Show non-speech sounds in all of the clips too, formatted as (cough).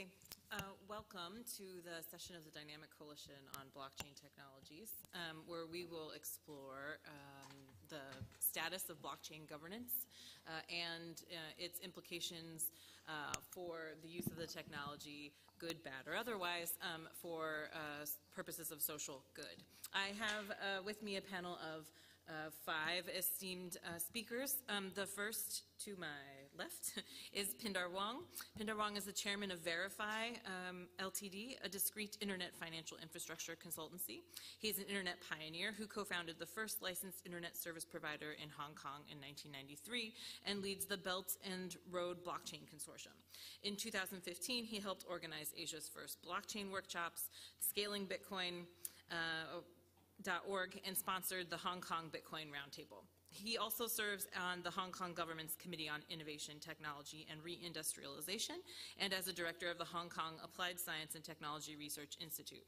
Okay, uh, welcome to the session of the Dynamic Coalition on Blockchain Technologies, um, where we will explore um, the status of blockchain governance uh, and uh, its implications uh, for the use of the technology, good, bad, or otherwise, um, for uh, purposes of social good. I have uh, with me a panel of five esteemed speakers. Um, the first to my left (laughs) is Pindar Wong. Pindar Wong is the chairman of VeriFi um, Ltd., a discrete internet financial infrastructure consultancy. He is an internet pioneer who co-founded the first licensed internet service provider in Hong Kong in 1993 and leads the Belt and Road Blockchain Consortium. In 2015, he helped organize Asia's first blockchain workshops, scaling Bitcoin, uh, org and sponsored the Hong Kong Bitcoin Roundtable. He also serves on the Hong Kong government's Committee on Innovation, Technology, and Reindustrialization, and as a director of the Hong Kong Applied Science and Technology Research Institute.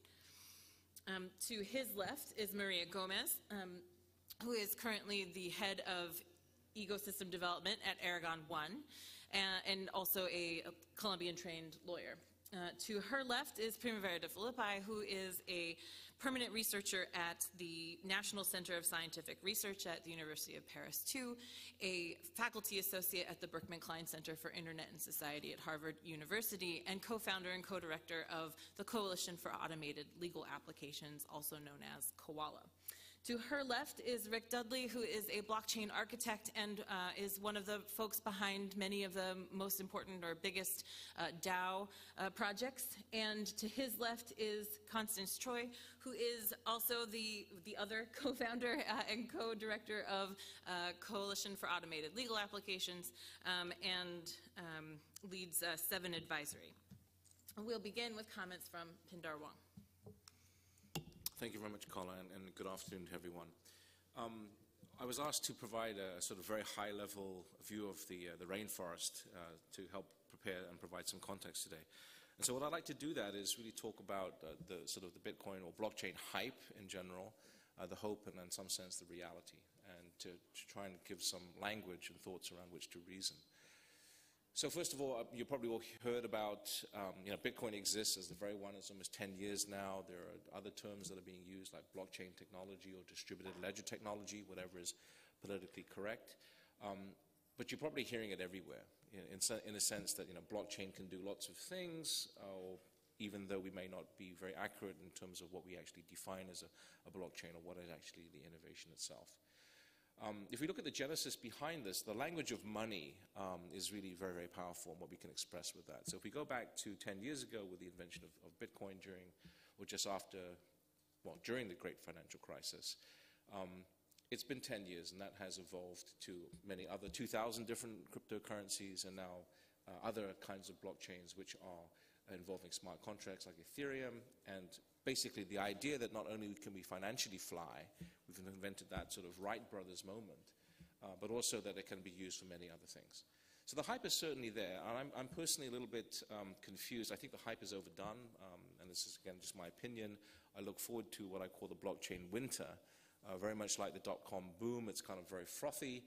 Um, to his left is Maria Gomez, um, who is currently the head of ecosystem development at Aragon One, and, and also a, a Colombian-trained lawyer. Uh, to her left is Primavera de Filippi, who is a permanent researcher at the National Center of Scientific Research at the University of Paris II, a faculty associate at the Berkman Klein Center for Internet and Society at Harvard University, and co-founder and co-director of the Coalition for Automated Legal Applications, also known as COALA. To her left is Rick Dudley, who is a blockchain architect and uh, is one of the folks behind many of the most important or biggest uh, DAO uh, projects. And to his left is Constance Choi, who is also the, the other (laughs) co-founder uh, and co-director of uh, Coalition for Automated Legal Applications um, and um, leads uh, Seven Advisory. We'll begin with comments from Pindar Wong. Thank you very much, Colin, and, and good afternoon to everyone. Um, I was asked to provide a sort of very high-level view of the, uh, the rainforest uh, to help prepare and provide some context today. And so what I'd like to do that is really talk about uh, the sort of the Bitcoin or blockchain hype in general, uh, the hope, and in some sense the reality, and to, to try and give some language and thoughts around which to reason. So first of all, uh, you probably all heard about, um, you know, Bitcoin exists as the very one. It's almost 10 years now. There are other terms that are being used like blockchain technology or distributed ledger technology, whatever is politically correct. Um, but you're probably hearing it everywhere in, in, in, a sense that, you know, blockchain can do lots of things, or even though we may not be very accurate in terms of what we actually define as a, a blockchain or what is actually the innovation itself. Um, if we look at the genesis behind this, the language of money um, is really very, very powerful and what we can express with that. So if we go back to 10 years ago with the invention of, of Bitcoin during, or just after, well, during the great financial crisis, um, it's been 10 years and that has evolved to many other 2,000 different cryptocurrencies and now uh, other kinds of blockchains which are involving smart contracts like Ethereum and basically the idea that not only can we financially fly, we've invented that sort of Wright brothers moment, uh, but also that it can be used for many other things. So the hype is certainly there, and I'm, I'm personally a little bit um, confused. I think the hype is overdone, um, and this is again just my opinion. I look forward to what I call the blockchain winter, uh, very much like the dot-com boom. It's kind of very frothy,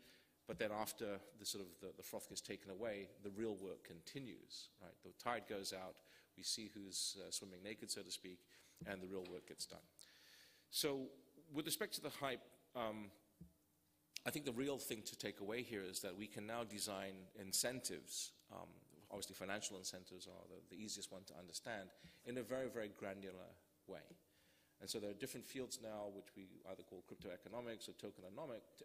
but then after the sort of the, the froth gets taken away, the real work continues. Right, the tide goes out. We see who's uh, swimming naked, so to speak, and the real work gets done. So, with respect to the hype, um, I think the real thing to take away here is that we can now design incentives. Um, obviously, financial incentives are the, the easiest one to understand in a very, very granular way. And so there are different fields now which we either call crypto economics or token,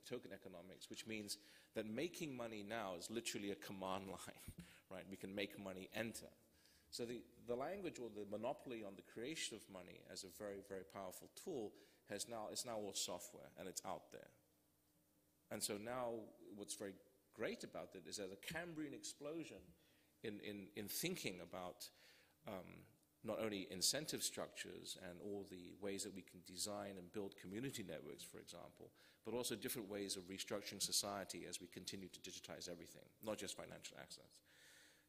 token economics, which means that making money now is literally a command (laughs) line, right? We can make money enter. So the, the language or the monopoly on the creation of money as a very, very powerful tool has now, it's now all software and it's out there. And so now what's very great about it is there's a Cambrian explosion in, in, in thinking about um, not only incentive structures and all the ways that we can design and build community networks, for example, but also different ways of restructuring society as we continue to digitize everything, not just financial access.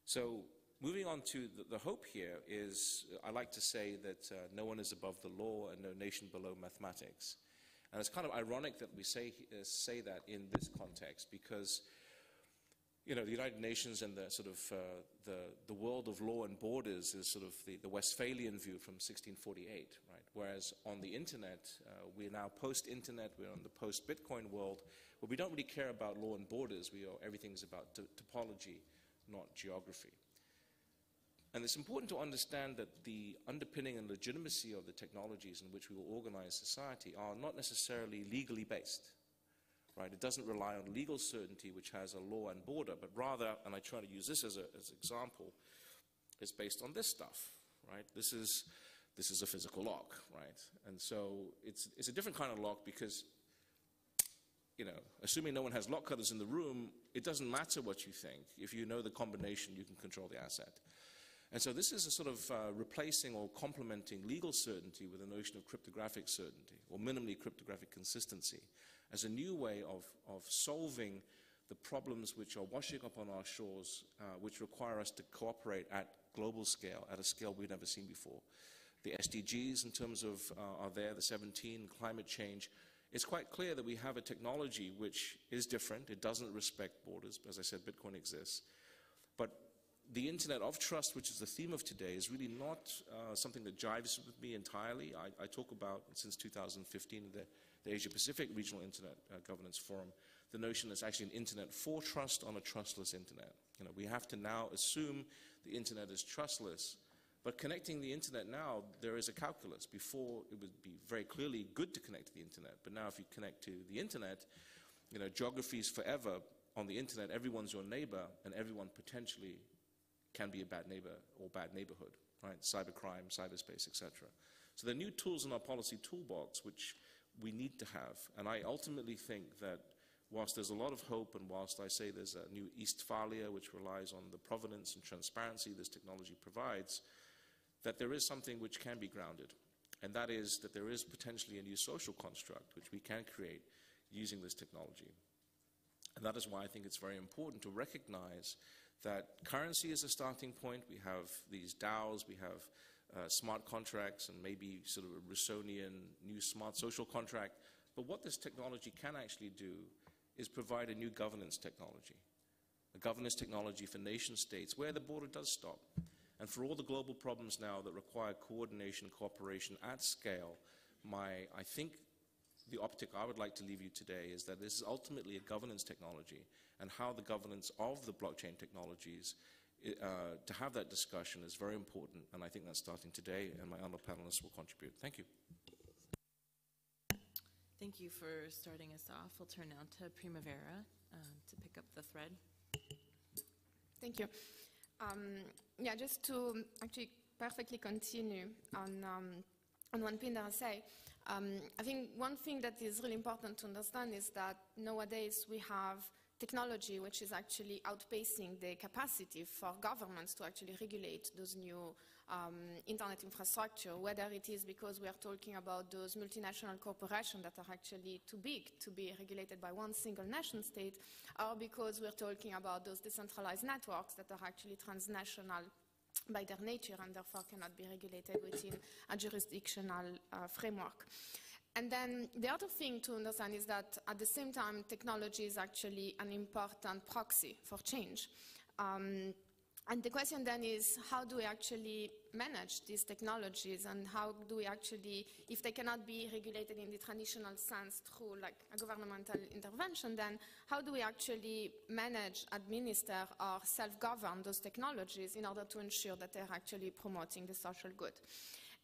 So moving on to the, hope here is, I like to say that uh, no one is above the law and no nation below mathematics. And it's kind of ironic that we say, uh, say that in this context because you know, the United Nations and the sort of uh, the, the world of law and borders is sort of the, the Westphalian view from 1648, right? Whereas on the internet, uh, we're now post-internet, we're on the post-Bitcoin world, where we don't really care about law and borders. We are, everything's about topology, not geography. And it's important to understand that the underpinning and legitimacy of the technologies in which we will organize society are not necessarily legally based right? It doesn't rely on legal certainty, which has a law and border, but rather, and I try to use this as an example, is based on this stuff, right? This is, this is a physical lock, right? And so it's, it's a different kind of lock because, you know, assuming no one has lock cutters in the room, it doesn't matter what you think. If you know the combination, you can control the asset. And so this is a sort of uh, replacing or complementing legal certainty with a notion of cryptographic certainty or minimally cryptographic consistency as a new way of, of solving the problems which are washing up on our shores, uh, which require us to cooperate at global scale, at a scale we've never seen before. The SDGs, in terms of, uh, are there, the 17, climate change. It's quite clear that we have a technology which is different. It doesn't respect borders. As I said, Bitcoin exists. But the Internet of Trust, which is the theme of today, is really not uh, something that jives with me entirely. I, I talk about, since 2015, the the Asia Pacific Regional Internet uh, Governance Forum, the notion that it's actually an internet for trust on a trustless internet. You know, we have to now assume the internet is trustless. But connecting the internet now, there is a calculus. Before, it would be very clearly good to connect to the internet. But now, if you connect to the internet, you know, geography is forever. On the internet, everyone's your neighbor, and everyone potentially can be a bad neighbor or bad neighborhood, right? Cybercrime, cyberspace, etc. So there are new tools in our policy toolbox which we need to have. And I ultimately think that whilst there's a lot of hope and whilst I say there's a new Eastphalia which relies on the provenance and transparency this technology provides, that there is something which can be grounded. And that is that there is potentially a new social construct which we can create using this technology. And that is why I think it's very important to recognize that currency is a starting point. We have these DAOs, we have uh, smart contracts and maybe sort of a Rousseauian new smart social contract. But what this technology can actually do is provide a new governance technology, a governance technology for nation states where the border does stop. And for all the global problems now that require coordination, cooperation at scale, my, I think the optic I would like to leave you today is that this is ultimately a governance technology and how the governance of the blockchain technologies uh, to have that discussion is very important, and I think that's starting today, and my other panelists will contribute. Thank you. Thank you for starting us off. We'll turn now to Primavera um, to pick up the thread. Thank you. Um, yeah, just to actually perfectly continue on, um, on one thing that I say, um, I think one thing that is really important to understand is that nowadays we have technology which is actually outpacing the capacity for governments to actually regulate those new um, internet infrastructure, whether it is because we are talking about those multinational corporations that are actually too big to be regulated by one single nation state, or because we're talking about those decentralized networks that are actually transnational by their nature and therefore cannot be regulated within a jurisdictional uh, framework. And then the other thing to understand is that at the same time, technology is actually an important proxy for change. Um, and the question then is, how do we actually manage these technologies and how do we actually, if they cannot be regulated in the traditional sense through like a governmental intervention, then how do we actually manage, administer or self-govern those technologies in order to ensure that they're actually promoting the social good?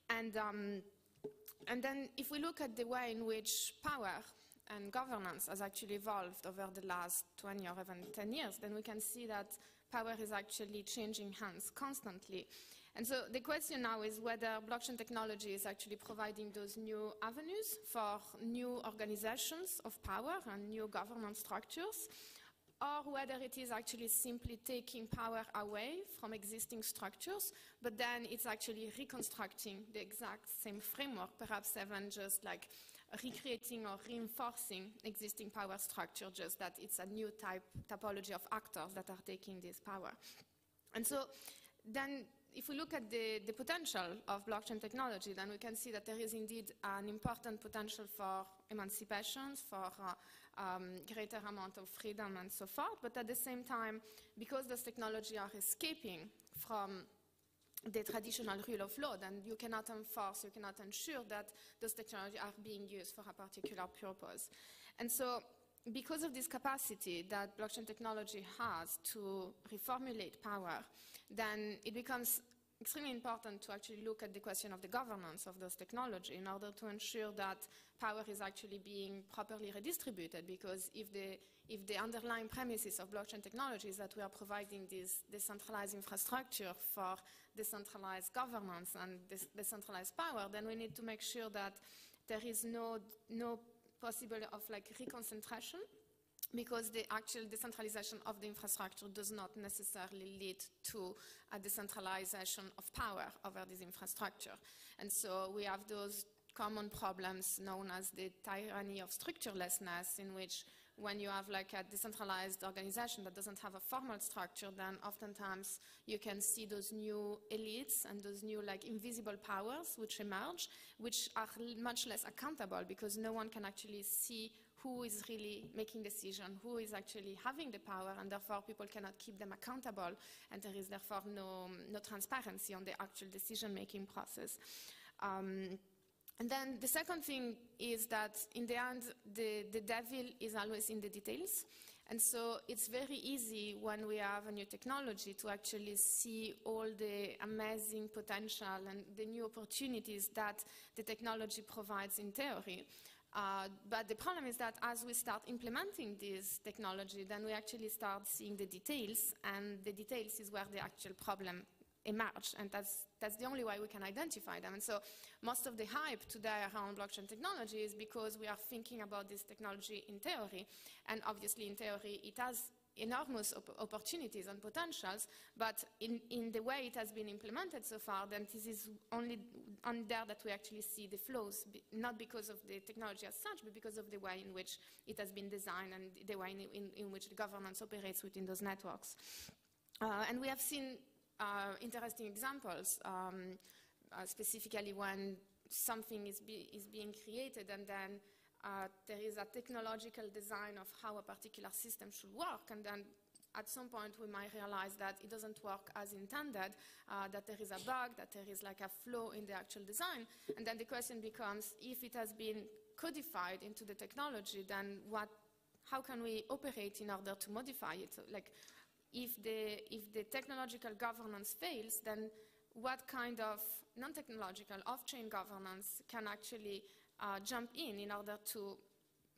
And um, and then if we look at the way in which power and governance has actually evolved over the last 20 or even 10 years, then we can see that power is actually changing hands constantly. And so the question now is whether blockchain technology is actually providing those new avenues for new organizations of power and new government structures, or whether it is actually simply taking power away from existing structures, but then it's actually reconstructing the exact same framework, perhaps even just like recreating or reinforcing existing power structure, just that it's a new type, typology of actors that are taking this power. And so then if we look at the, the potential of blockchain technology, then we can see that there is indeed an important potential for emancipation, for uh, um, greater amount of freedom and so forth. But at the same time, because those technologies are escaping from the traditional rule of law, then you cannot enforce, you cannot ensure that those technologies are being used for a particular purpose. And so, because of this capacity that blockchain technology has to reformulate power, then it becomes extremely important to actually look at the question of the governance of those technology in order to ensure that power is actually being properly redistributed because if the, if the underlying premises of blockchain technology is that we are providing this decentralized infrastructure for decentralized governance and decentralized power, then we need to make sure that there is no, no possibility of like reconcentration because the actual decentralization of the infrastructure does not necessarily lead to a decentralization of power over this infrastructure. And so we have those common problems known as the tyranny of structurelessness in which when you have like a decentralized organization that doesn't have a formal structure, then oftentimes you can see those new elites and those new like invisible powers which emerge, which are much less accountable because no one can actually see who is really making decision, who is actually having the power, and therefore people cannot keep them accountable, and there is therefore no, no transparency on the actual decision-making process. Um, and then the second thing is that in the end, the, the devil is always in the details. And so it's very easy when we have a new technology to actually see all the amazing potential and the new opportunities that the technology provides in theory. Uh, but the problem is that as we start implementing this technology, then we actually start seeing the details, and the details is where the actual problem emerge, and that's, that's the only way we can identify them. And so most of the hype today around blockchain technology is because we are thinking about this technology in theory, and obviously in theory it has enormous op opportunities and potentials, but in, in the way it has been implemented so far, then this is only on there that we actually see the flows, be, not because of the technology as such, but because of the way in which it has been designed and the way in, in, in which the governance operates within those networks. Uh, and we have seen uh, interesting examples, um, uh, specifically when something is, be, is being created and then uh, there is a technological design of how a particular system should work, and then at some point we might realize that it doesn't work as intended, uh, that there is a bug, that there is like a flaw in the actual design, and then the question becomes, if it has been codified into the technology, then what, how can we operate in order to modify it? Like, if the, if the technological governance fails, then what kind of non-technological off-chain governance can actually uh, jump in in order to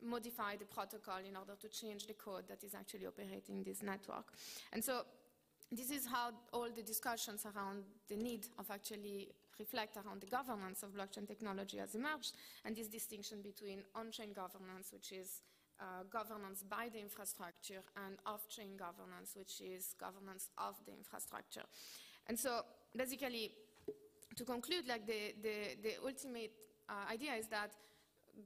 modify the protocol in order to change the code that is actually operating this network. And so this is how all the discussions around the need of actually reflect around the governance of blockchain technology has emerged, and this distinction between on-chain governance, which is uh, governance by the infrastructure, and off-chain governance, which is governance of the infrastructure. And so basically, to conclude, like the, the, the ultimate uh, idea is that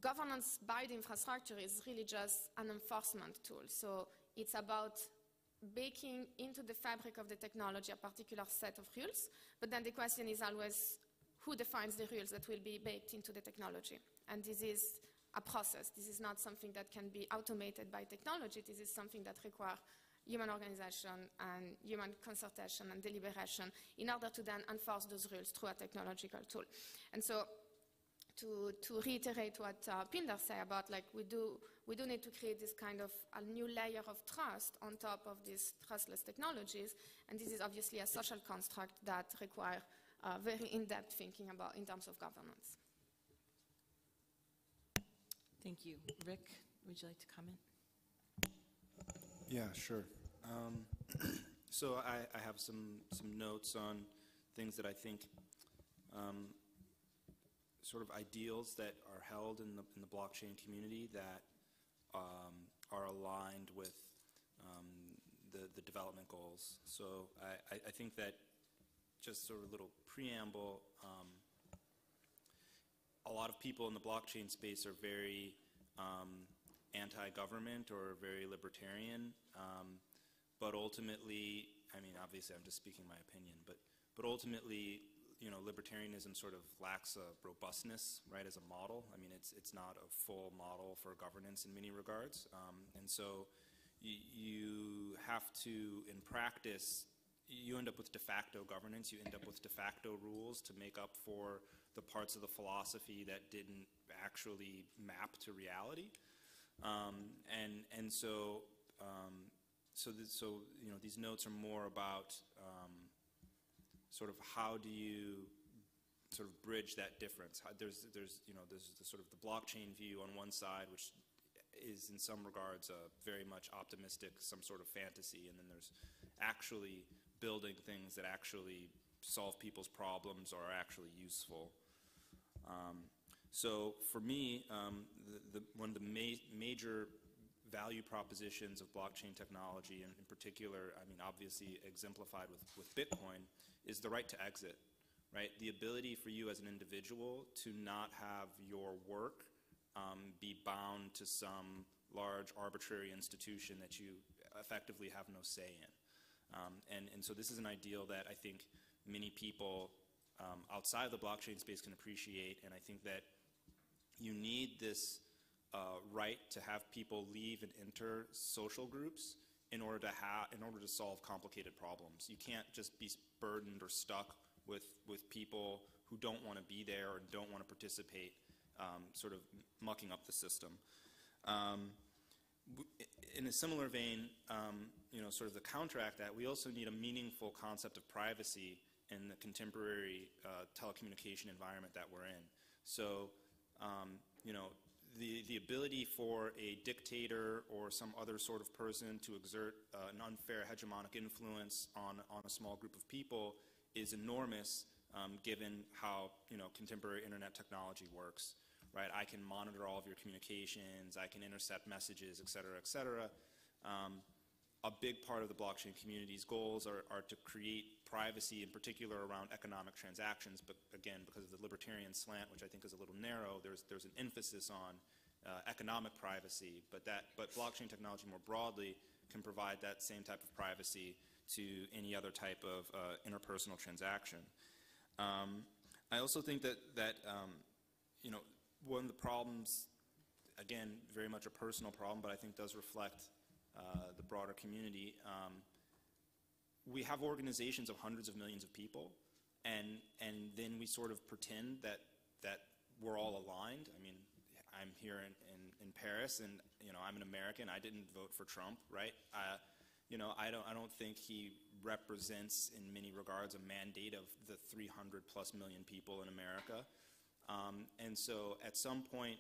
governance by the infrastructure is really just an enforcement tool. So it's about baking into the fabric of the technology a particular set of rules, but then the question is always who defines the rules that will be baked into the technology. And this is a process. This is not something that can be automated by technology. This is something that requires human organization and human consultation and deliberation in order to then enforce those rules through a technological tool. And so to, to reiterate what uh, Pindar said about like we do, we do need to create this kind of a new layer of trust on top of these trustless technologies. And this is obviously a social construct that requires uh, very in-depth thinking about in terms of governance. Thank you. Rick, would you like to comment? Yeah, sure. Um, (clears throat) so I, I, have some, some notes on things that I think um, sort of ideals that are held in the, in the blockchain community that um, are aligned with um, the, the development goals. So I, I, think that just sort of a little preamble, um, a lot of people in the blockchain space are very um, anti-government or very libertarian, um, but ultimately, I mean, obviously I'm just speaking my opinion, but but ultimately, you know, libertarianism sort of lacks a robustness, right, as a model. I mean, it's, it's not a full model for governance in many regards. Um, and so you, have to, in practice, you end up with de facto governance, you end up with de facto rules to make up for the parts of the philosophy that didn't actually map to reality. Um, and, and so, um, so, so, you know, these notes are more about um, sort of how do you sort of bridge that difference? How, there's, there's, you know, there's the sort of the blockchain view on one side, which is in some regards uh, very much optimistic, some sort of fantasy, and then there's actually building things that actually solve people's problems or are actually useful. Um, so for me, um, the, the, one of the ma major value propositions of blockchain technology, and in particular, I mean, obviously exemplified with, with Bitcoin, is the right to exit, right? The ability for you as an individual to not have your work um, be bound to some large arbitrary institution that you effectively have no say in. Um, and, and so this is an ideal that I think many people um, outside of the blockchain space can appreciate, and I think that you need this uh, right to have people leave and enter social groups in order to have in order to solve complicated problems. You can't just be burdened or stuck with with people who don't want to be there or don't want to participate, um, sort of mucking up the system. Um, in a similar vein, um, you know, sort of the counteract that, we also need a meaningful concept of privacy in the contemporary uh, telecommunication environment that we're in. So, um, you know, the, the ability for a dictator or some other sort of person to exert uh, an unfair hegemonic influence on, on a small group of people is enormous um, given how, you know, contemporary internet technology works right? I can monitor all of your communications, I can intercept messages, et cetera, et cetera. Um, a big part of the blockchain community's goals are, are, to create privacy, in particular around economic transactions, but again, because of the libertarian slant, which I think is a little narrow, there's, there's an emphasis on uh, economic privacy, but, that, but blockchain technology more broadly can provide that same type of privacy to any other type of uh, interpersonal transaction. Um, I also think that, that um, you know, one of the problems, again, very much a personal problem, but I think does reflect uh, the broader community. Um, we have organizations of hundreds of millions of people, and and then we sort of pretend that that we're all aligned. I mean, I'm here in, in, in Paris, and you know, I'm an American. I didn't vote for Trump, right? Uh, you know, I don't I don't think he represents, in many regards, a mandate of the 300 plus million people in America. Um, and so at some point,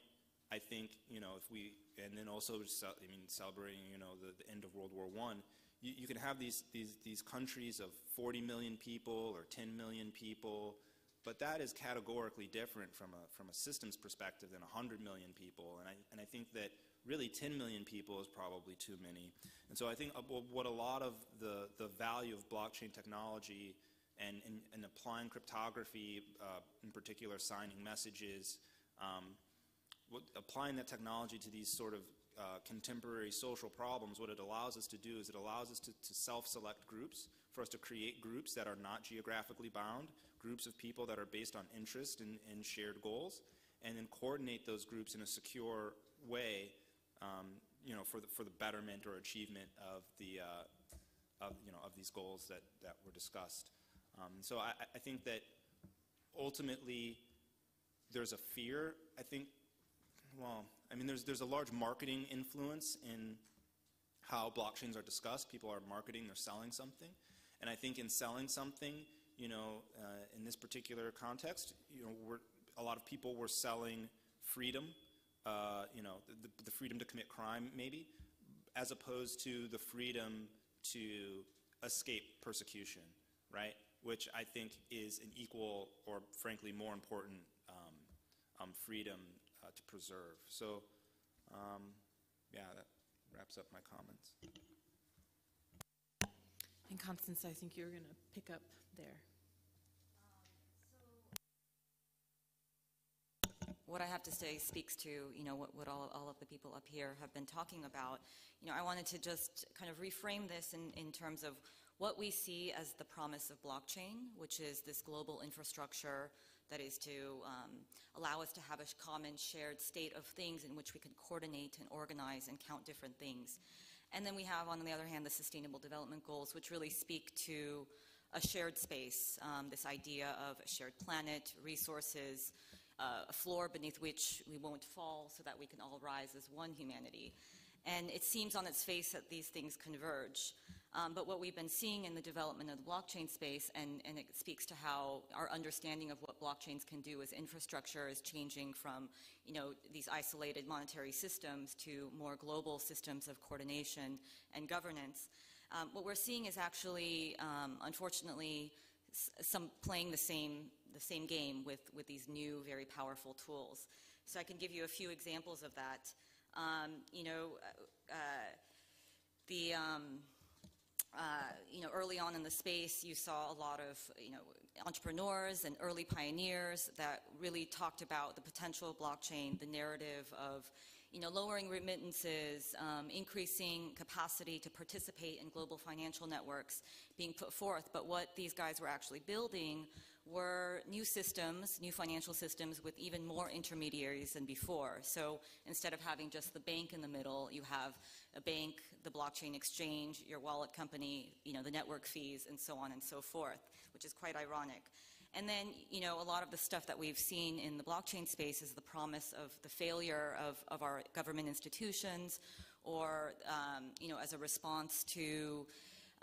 I think, you know, if we, and then also, I mean, celebrating, you know, the, the end of World War I, you, you, can have these, these, these countries of 40 million people or 10 million people, but that is categorically different from a, from a systems perspective than 100 million people. And I, and I think that really 10 million people is probably too many. And so I think uh, what a lot of the, the value of blockchain technology and, and, and applying cryptography, uh, in particular signing messages, um, what, applying that technology to these sort of uh, contemporary social problems, what it allows us to do is it allows us to, to self-select groups, for us to create groups that are not geographically bound, groups of people that are based on interest and, and shared goals, and then coordinate those groups in a secure way, um, you know, for the, for the betterment or achievement of the, uh, of, you know, of these goals that, that were discussed. Um, so I, I, think that ultimately there's a fear. I think, well, I mean, there's, there's a large marketing influence in how blockchains are discussed. People are marketing, they're selling something. And I think in selling something, you know, uh, in this particular context, you know, a lot of people were selling freedom, uh, you know, the, the freedom to commit crime, maybe, as opposed to the freedom to escape persecution, right? which I think is an equal or frankly more important um, um, freedom to preserve. So, um, yeah, that wraps up my comments. And Constance, I think you're going to pick up there. what I have to say speaks to you know what, what all, all of the people up here have been talking about. You know, I wanted to just kind of reframe this in, in terms of what we see as the promise of blockchain, which is this global infrastructure that is to um, allow us to have a common shared state of things in which we can coordinate and organize and count different things. And then we have, on the other hand, the Sustainable Development Goals, which really speak to a shared space, um, this idea of a shared planet, resources, uh, a floor beneath which we won't fall so that we can all rise as one humanity. And it seems on its face that these things converge. Um, but what we've been seeing in the development of the blockchain space, and, and it speaks to how our understanding of what blockchains can do as infrastructure is changing from, you know, these isolated monetary systems to more global systems of coordination and governance. Um, what we're seeing is actually, um, unfortunately, some playing the same the same game with with these new, very powerful tools. So I can give you a few examples of that. Um, you know, uh, the um, uh, you know, early on in the space, you saw a lot of, you know, entrepreneurs and early pioneers that really talked about the potential of blockchain, the narrative of, you know, lowering remittances, um, increasing capacity to participate in global financial networks being put forth. But what these guys were actually building were new systems, new financial systems with even more intermediaries than before. So instead of having just the bank in the middle, you have a bank, the blockchain exchange, your wallet company, you know, the network fees, and so on and so forth, which is quite ironic. And then, you know, a lot of the stuff that we've seen in the blockchain space is the promise of the failure of, of our government institutions or, um, you know, as a response to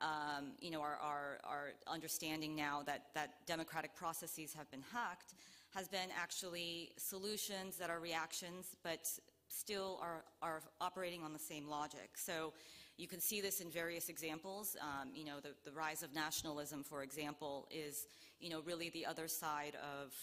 um, you know, our, our, our, understanding now that, that democratic processes have been hacked has been actually solutions that are reactions, but still are, are operating on the same logic. So you can see this in various examples. Um, you know, the, the, rise of nationalism, for example, is, you know, really the other side of,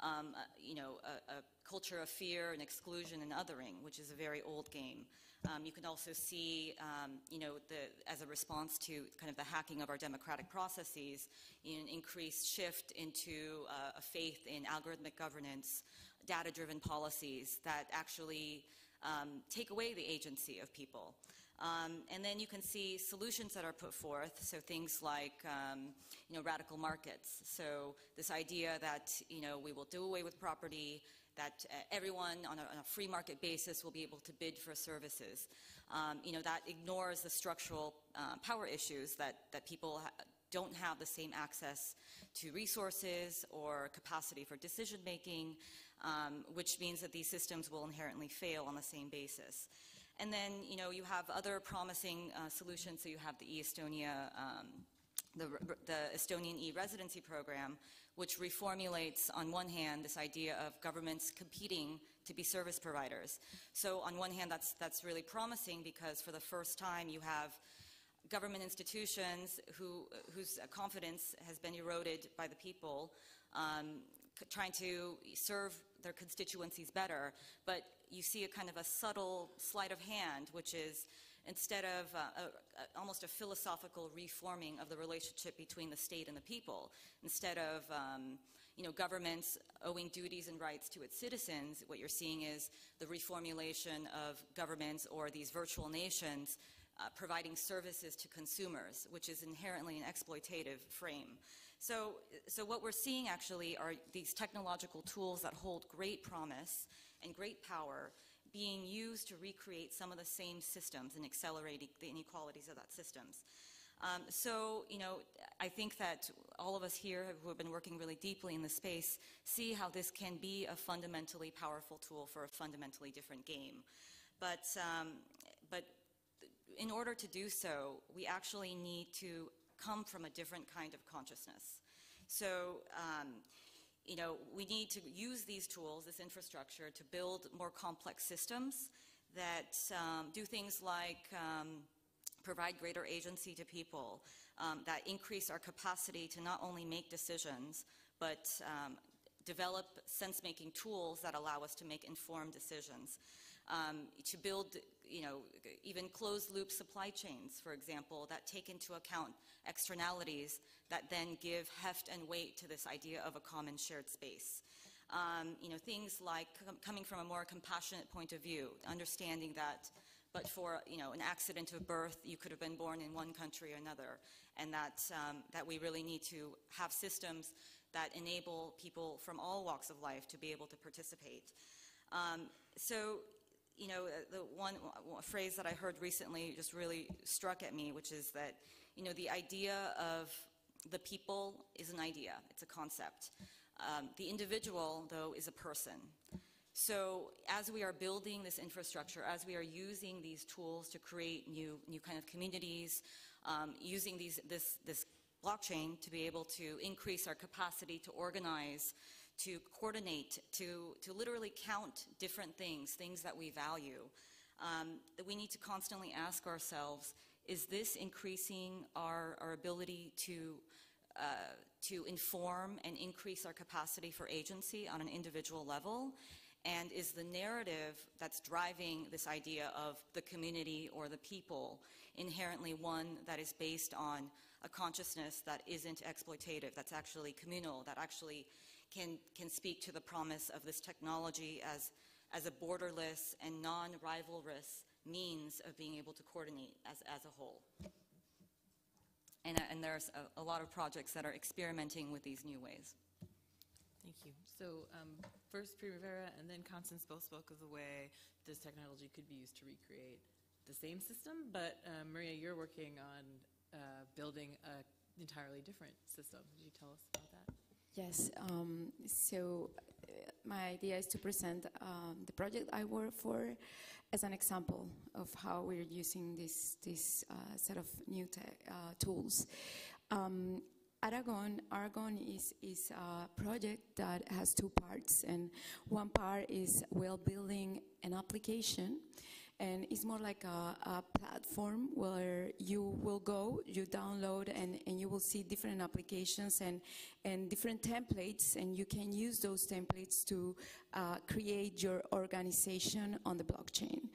um, uh, you know, a, a, culture of fear and exclusion and othering, which is a very old game. Um, you can also see, um, you know, the, as a response to kind of the hacking of our democratic processes, an increased shift into uh, a faith in algorithmic governance, data-driven policies that actually um, take away the agency of people. Um, and then you can see solutions that are put forth, so things like, um, you know, radical markets. So this idea that, you know, we will do away with property, that uh, everyone on a, on a, free market basis will be able to bid for services. Um, you know, that ignores the structural uh, power issues that, that people don't have the same access to resources or capacity for decision making, um, which means that these systems will inherently fail on the same basis. And then, you know, you have other promising uh, solutions. So you have the e-Estonia, um, the, the Estonian e-residency program, which reformulates, on one hand, this idea of governments competing to be service providers. So on one hand, that's, that's really promising because for the first time you have government institutions who, whose confidence has been eroded by the people um, trying to serve their constituencies better. But you see a kind of a subtle sleight of hand, which is instead of uh, a, a, almost a philosophical reforming of the relationship between the state and the people. Instead of um, you know, governments owing duties and rights to its citizens, what you're seeing is the reformulation of governments or these virtual nations uh, providing services to consumers, which is inherently an exploitative frame. So, so what we're seeing actually are these technological tools that hold great promise and great power being used to recreate some of the same systems and accelerating the inequalities of that systems. Um, so, you know, I think that all of us here who have been working really deeply in the space see how this can be a fundamentally powerful tool for a fundamentally different game. But, um, but in order to do so, we actually need to come from a different kind of consciousness. So, um, you know, we need to use these tools, this infrastructure, to build more complex systems that um, do things like um, provide greater agency to people, um, that increase our capacity to not only make decisions, but um, develop sense-making tools that allow us to make informed decisions. Um, to build, you know, even closed-loop supply chains, for example, that take into account externalities that then give heft and weight to this idea of a common shared space. Um, you know, things like com coming from a more compassionate point of view, understanding that but for, you know, an accident of birth, you could have been born in one country or another, and that, um, that we really need to have systems that enable people from all walks of life to be able to participate. Um, so, you know, uh, the one phrase that I heard recently just really struck at me, which is that, you know, the idea of the people is an idea, it's a concept. Um, the individual, though, is a person. So as we are building this infrastructure, as we are using these tools to create new, new kind of communities, um, using these, this, this blockchain to be able to increase our capacity to organize, to coordinate, to, to literally count different things, things that we value, um, that we need to constantly ask ourselves, is this increasing our, our ability to, uh, to inform and increase our capacity for agency on an individual level? And is the narrative that's driving this idea of the community or the people inherently one that is based on a consciousness that isn't exploitative, that's actually communal, that actually can, can speak to the promise of this technology as, as a borderless and non-rivalrous means of being able to coordinate as, as a whole. And, and there's a, a lot of projects that are experimenting with these new ways. Thank you. So um, first Primavera and then Constance both spoke of the way this technology could be used to recreate the same system, but uh, Maria, you're working on uh, building an entirely different system. Could you tell us about that? Yes, um, so uh, my idea is to present um, the project I work for as an example of how we're using this, this uh, set of new uh, tools. Um, Aragon, Aragon is, is a project that has two parts, and one part is well building an application, and it's more like a, a platform where you will go, you download, and, and you will see different applications and, and different templates, and you can use those templates to uh, create your organization on the blockchain.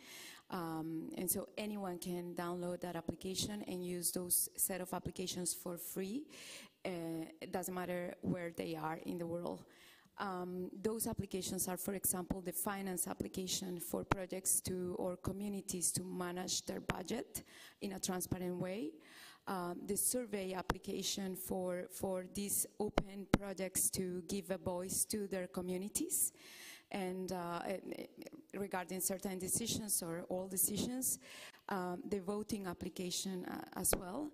Um, and so anyone can download that application and use those set of applications for free. Uh, it doesn't matter where they are in the world. Um, those applications are, for example, the finance application for projects to or communities to manage their budget in a transparent way. Um, the survey application for, for these open projects to give a voice to their communities and uh, regarding certain decisions or all decisions, um, the voting application uh, as well.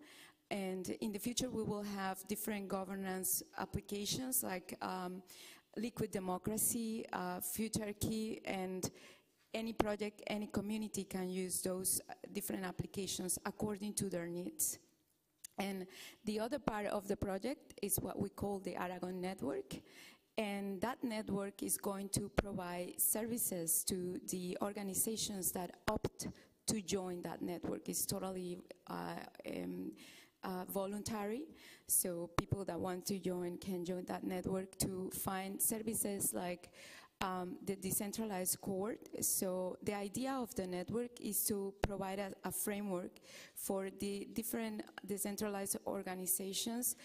And in the future, we will have different governance applications like um, liquid democracy, uh, Futarchy, and any project, any community can use those different applications according to their needs. And the other part of the project is what we call the Aragon Network. And that network is going to provide services to the organizations that opt to join that network. It's totally uh, um, uh, voluntary. So people that want to join can join that network to find services like um, the decentralized court. So the idea of the network is to provide a, a framework for the different decentralized organizations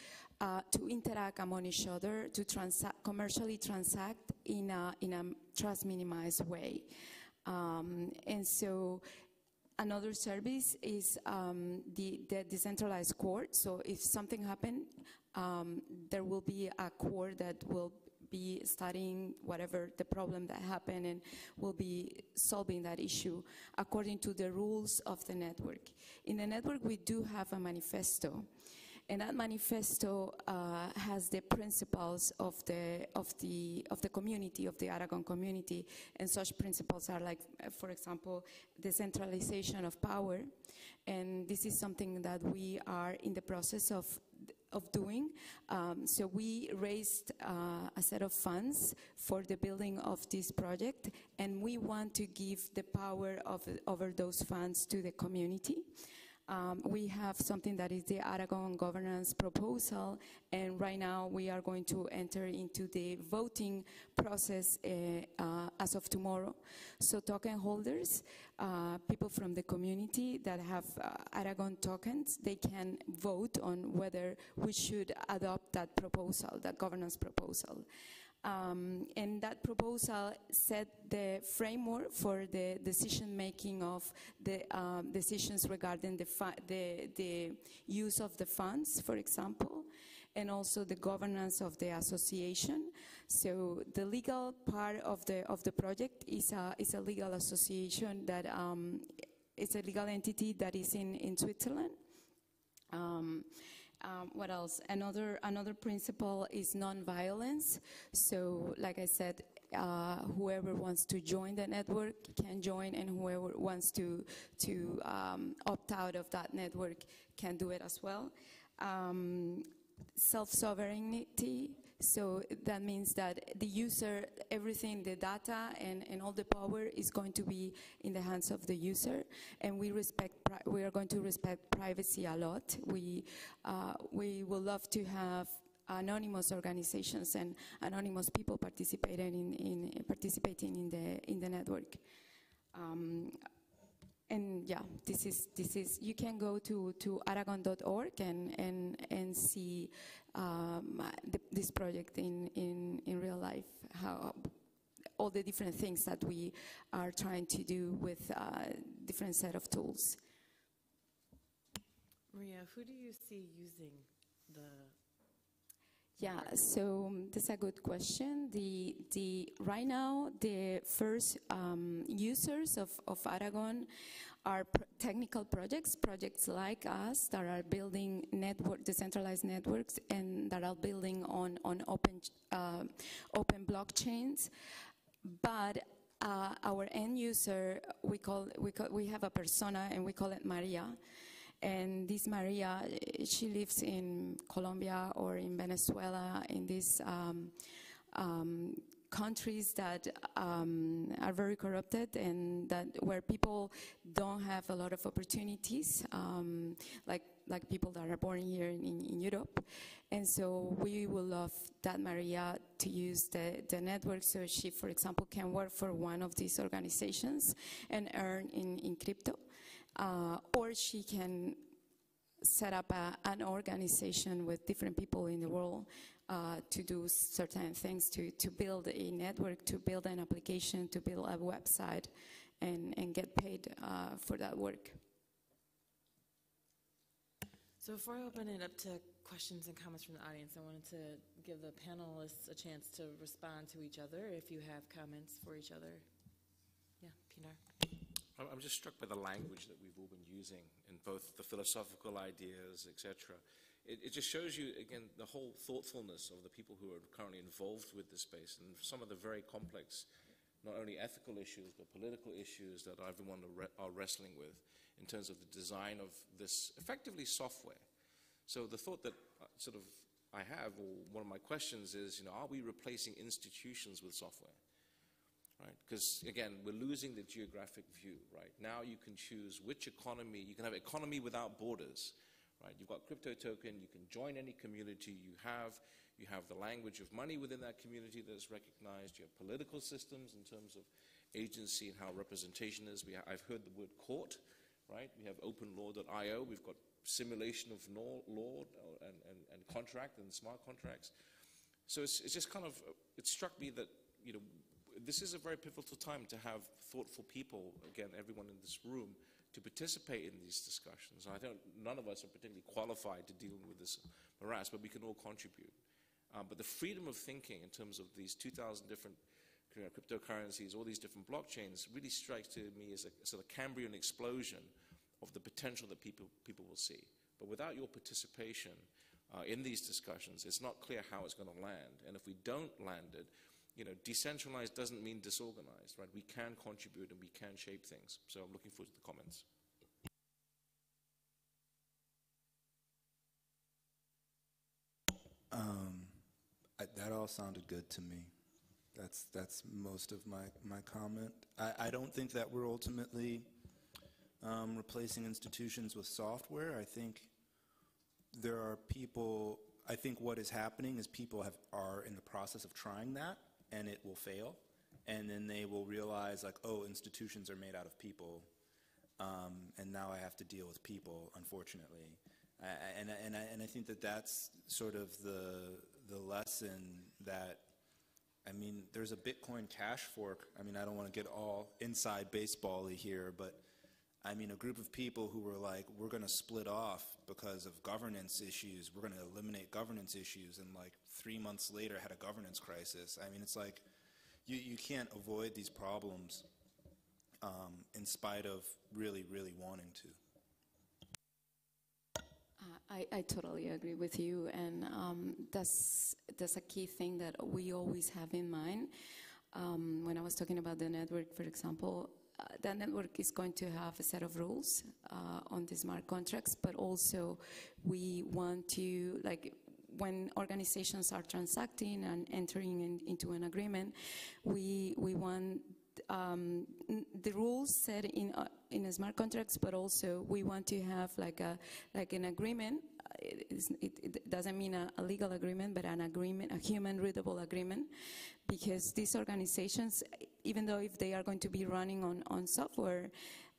uh, to interact among each other, to transact, commercially transact in a, in a trust minimized way. Um, and so another service is um, the, the, decentralized court. So if something happened, um, there will be a court that will be studying whatever the problem that happened and will be solving that issue according to the rules of the network. In the network, we do have a manifesto. And that manifesto uh, has the principles of the, of, the, of the community, of the Aragon community. And such principles are like, uh, for example, decentralization of power. And this is something that we are in the process of of doing. Um, so we raised uh, a set of funds for the building of this project, and we want to give the power of, over those funds to the community. Um, we have something that is the Aragon governance proposal, and right now we are going to enter into the voting process uh, uh, as of tomorrow. So token holders, uh, people from the community that have uh, Aragon tokens, they can vote on whether we should adopt that proposal, that governance proposal. Um, and that proposal set the framework for the decision making of the um, decisions regarding the, the, the use of the funds, for example, and also the governance of the association. So the legal part of the of the project is a is a legal association that um, it's a legal entity that is in in Switzerland. Um, what else? Another another principle is non-violence. So, like I said, uh, whoever wants to join the network can join, and whoever wants to to um, opt out of that network can do it as well. Um, self-sovereignty. So that means that the user, everything, the data and, and all the power is going to be in the hands of the user. And we respect, we are going to respect privacy a lot. We, uh, we would love to have anonymous organizations and anonymous people participating in, in participating in the in the network. Um, and yeah, this is this is you can go to to aragon.org and and and see um, the, this project in in in real life how all the different things that we are trying to do with uh, different set of tools. Maria, who do you see using the Yeah, so um, that's a good question. The the right now the first um, users of, of Aragon are technical projects, projects like us that are building network, decentralized networks, and that are building on on open uh, open blockchains. But uh, our end user, we call we call, we have a persona, and we call it Maria. And this Maria, eh, she lives in Colombia or in Venezuela, in these um, um, countries that um, are very corrupted and that where people don't have a lot of opportunities, um, like like people that are born here in, in Europe. And so we would love that Maria to use the, the network so she, for example, can work for one of these organizations and earn in, in crypto uh, or she can set up a, an organization with different people in the world uh, to do certain things, to, to build a network, to build an application, to build a website, and, and get paid uh, for that work. So before I open it up to questions and comments from the audience, I wanted to give the panelists a chance to respond to each other if you have comments for each other. Yeah, Pindar. I'm just struck by the language that we've all been using in both the philosophical ideas, etc. It, it just shows you, again, the whole thoughtfulness of the people who are currently involved with this space and some of the very complex, not only ethical issues, but political issues that everyone are, re- are wrestling with in terms of the design of this effectively software. So the thought that uh, sort of I have, or one of my questions is, you know, are we replacing institutions with software? Right? Because again, we're losing the geographic view, right? Now you can choose which economy, you can have economy without borders, right? You've got crypto token, you can join any community you have, you have the language of money within that community that is recognized, you have political systems in terms of agency and how representation is. We ha- I've heard the word court, right? We have openlaw.io, we've got simulation of law, and, and, and contract and smart contracts. So it's, it's just kind of, it struck me that, you know, this is a very pivotal time to have thoughtful people, again, everyone in this room, to participate in these discussions. I think none of us are particularly qualified to deal with this morass, but we can all contribute. Um, but the freedom of thinking in terms of these 2,000 different you know, cryptocurrencies, all these different blockchains, really strikes to me as a sort of Cambrian explosion of the potential that people, people will see. But without your participation uh, in these discussions, it's not clear how it's going to land. And if we don't land it, you know, decentralized doesn't mean disorganized, right? We can contribute and we can shape things. So I'm looking forward to the comments. Um, I, that all sounded good to me. That's that's most of my my comment. I, I don't think that we're ultimately um, replacing institutions with software. I think there are people. I think what is happening is people have are in the process of trying that, and it will fail, and then they will realize like, oh, institutions are made out of people, um, and now I have to deal with people, unfortunately. I, and, and, I, and I think that that's sort of the, the lesson that I mean, there's a Bitcoin cash fork. I mean, I don't want to get all inside baseball-y here, but I mean, a group of people who were like, we're going to split off because of governance issues. We're going to eliminate governance issues, and like three months later had a governance crisis. I mean, it's like you, you can't avoid these problems um, in spite of really, really wanting to. Uh, I, I totally agree with you, and um, that's that's a key thing that we always have in mind. Um, when I was talking about the network, for example, uh, that network is going to have a set of rules uh, on the smart contracts, but also we want to like when organizations are transacting and entering in, into an agreement, we we want um, the rules set in uh, in smart contracts, but also we want to have like a like an agreement. It, it, it doesn't mean a, a, legal agreement, but an agreement, a human readable agreement, because these organizations, even though if they are going to be running on on software,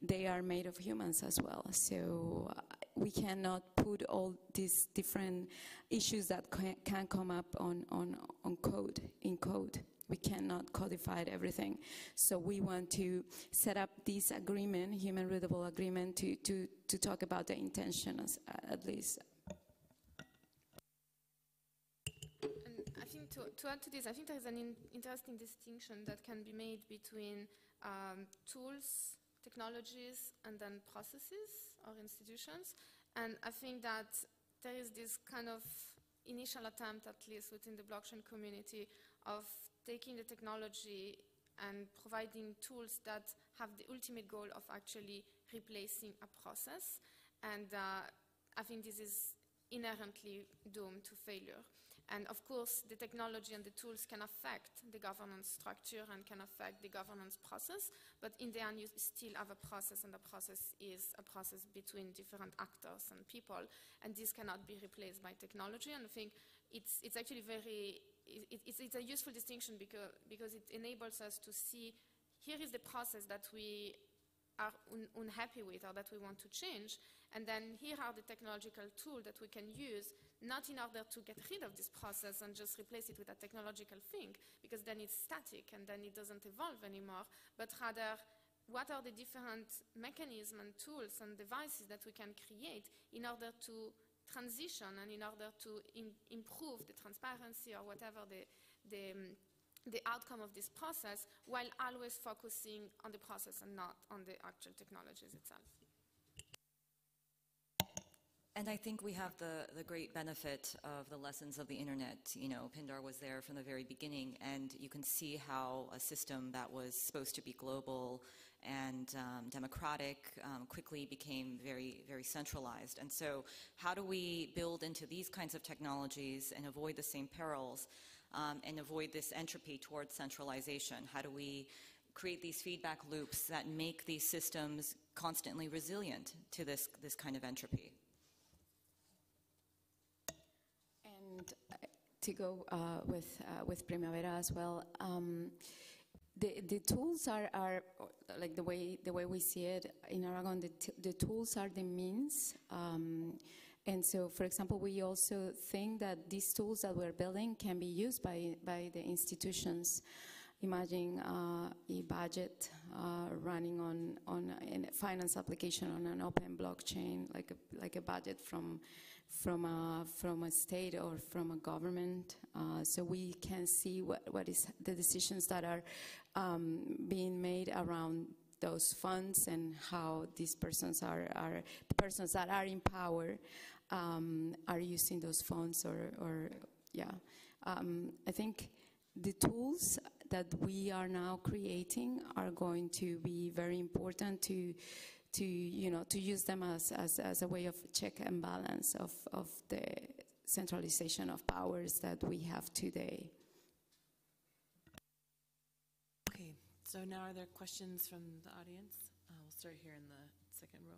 they are made of humans as well. So we cannot put all these different issues that can, come up on on on code in code we cannot codify everything. So we want to set up this agreement, human readable agreement, to, to, to talk about the intentions uh, at least. To, to add to this, I think there is an in interesting distinction that can be made between um, tools, technologies, and then processes or institutions. And I think that there is this kind of initial attempt, at least within the blockchain community, of taking the technology and providing tools that have the ultimate goal of actually replacing a process. And uh, I think this is inherently doomed to failure. And of course, the technology and the tools can affect the governance structure and can affect the governance process, but in the end, you still have a process, and the process is a process between different actors and people, and this cannot be replaced by technology. And I think it's, it's actually very it, it's, it's, a useful distinction because, because it enables us to see here is the process that we are un unhappy with or that we want to change, and then here are the technological tools that we can use, not in order to get rid of this process and just replace it with a technological thing, because then it's static and then it doesn't evolve anymore, but rather what are the different mechanisms and tools and devices that we can create in order to transition and in order to improve the transparency or whatever the, the, the outcome of this process while always focusing on the process and not on the actual technologies itself. And I think we have the, the great benefit of the lessons of the internet. You know, Pindar was there from the very beginning, and you can see how a system that was supposed to be global and um, democratic um, quickly became very, very centralized. And so how do we build into these kinds of technologies and avoid the same perils um, and avoid this entropy towards centralization? How do we create these feedback loops that make these systems constantly resilient to this, this kind of entropy? And uh, to go uh, with, uh, with Primavera as well, um, the, the tools are, are like the way the way we see it in Aragon. The, the tools are the means, um, and so, for example, we also think that these tools that we're building can be used by by the institutions. Imagine uh, a budget uh, running on on a finance application on an open blockchain, like a like a budget from from a, from a state or from a government, uh, so we can see what, what is the decisions that are um, being made around those funds and how these persons are, are the persons that are in power um, are using those funds or, or yeah. Um, I think the tools that we are now creating are going to be very important to to you know to use them as, as, as a way of check and balance of, of the centralization of powers that we have today. Okay, so now are there questions from the audience? Uh, we'll start here in the second row.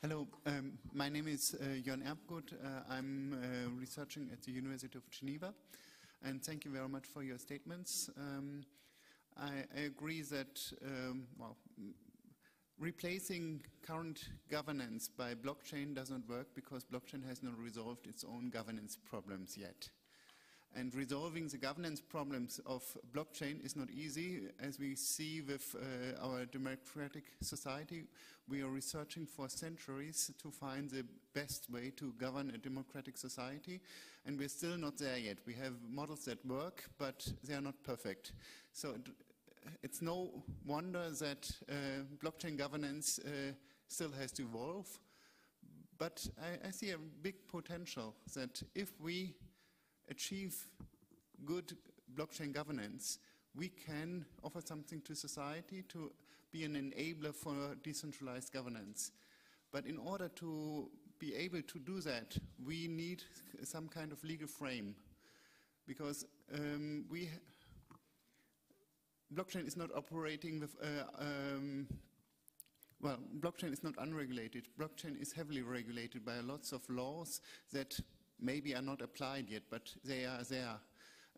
Hello, um, my name is uh, Jörn Erbguth. Uh, I'm uh, researching at the University of Geneva, and thank you very much for your statements. Um, I, I agree that, um, well, replacing current governance by blockchain does not work because blockchain has not resolved its own governance problems yet. And resolving the governance problems of blockchain is not easy. As we see with uh, our democratic society, we are researching for centuries to find the best way to govern a democratic society, and we're still not there yet. We have models that work, but they are not perfect. So it's no wonder that uh, blockchain governance uh, still has to evolve, but I, I see a big potential that if we achieve good blockchain governance, we can offer something to society to be an enabler for decentralized governance. But in order to be able to do that, we need some kind of legal frame because um, we blockchain is not operating with uh, um, well, blockchain is not unregulated. Blockchain is heavily regulated by lots of laws that maybe are not applied yet, but they are there.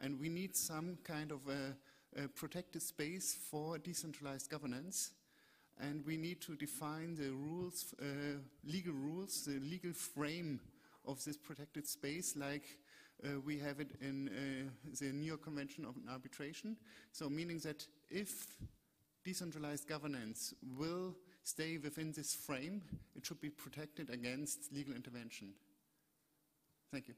And we need some kind of a, a protected space for decentralized governance. And we need to define the rules, uh, legal rules, the legal frame of this protected space, like uh, we have it in uh, the New York Convention on Arbitration. So, meaning that if decentralized governance will stay within this frame, it should be protected against legal intervention. Thank you.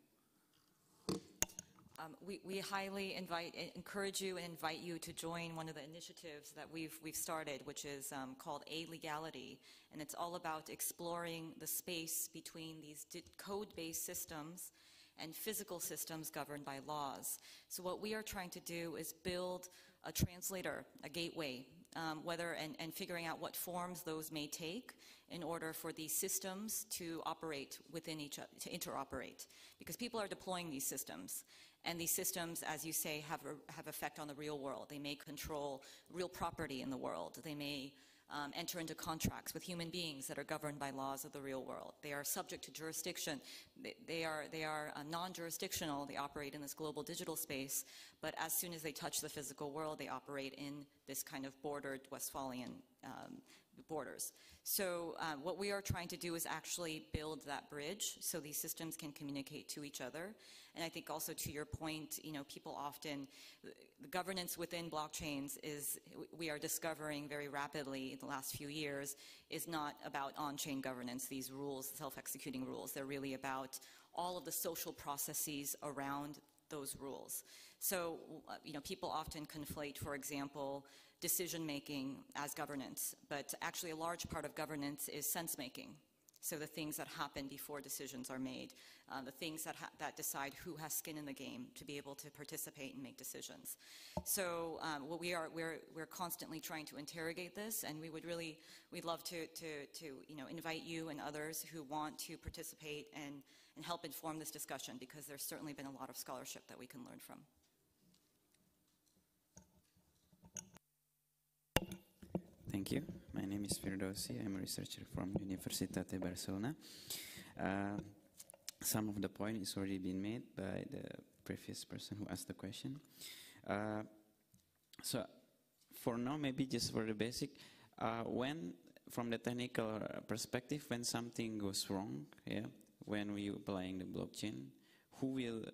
Um, we, we, highly invite, encourage you and invite you to join one of the initiatives that we've, we've started, which is um, called A Legality. And it's all about exploring the space between these code-based systems and physical systems governed by laws. So what we are trying to do is build a translator, a gateway, um, whether and, and figuring out what forms those may take in order for these systems to operate within each other, to interoperate. Because people are deploying these systems. And these systems, as you say, have, a, have effect on the real world. They may control real property in the world. They may um, enter into contracts with human beings that are governed by laws of the real world. They are subject to jurisdiction. They, they are, they are uh, non-jurisdictional. They operate in this global digital space. But as soon as they touch the physical world, they operate in this kind of bordered Westphalian um, borders. So uh, what we are trying to do is actually build that bridge so these systems can communicate to each other. And I think also to your point, you know, people often, the governance within blockchains is, we are discovering very rapidly in the last few years, is not about on-chain governance, these rules, self-executing rules. They're really about all of the social processes around those rules. So, uh, you know, people often conflate, for example, decision making as governance, but actually a large part of governance is sense making. So the things that happen before decisions are made, uh, the things that, that decide who has skin in the game to be able to participate and make decisions. So um, what we are, we're, we're constantly trying to interrogate this, and we would really, we'd love to, to, to you know, invite you and others who want to participate and, and help inform this discussion, because there's certainly been a lot of scholarship that we can learn from. Thank you. My name is Firdausi. I'm a researcher from Universitate Barcelona. Uh, some of the point is already been made by the previous person who asked the question. Uh, so for now, maybe just for the basic, uh, when, from the technical perspective, when something goes wrong, yeah, when we applying the blockchain, who will